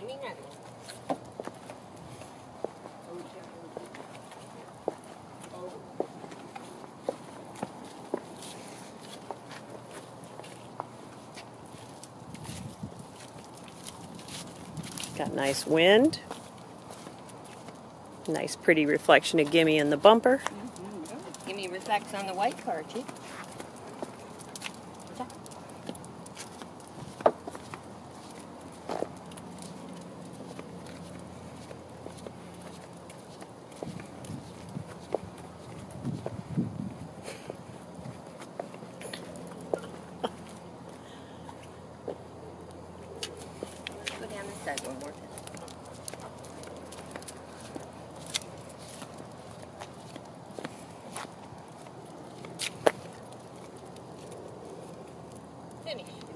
morning at Got nice wind. Nice pretty reflection of Gimme in the bumper. Gimme reflects on the white car, too. One more time. Finish.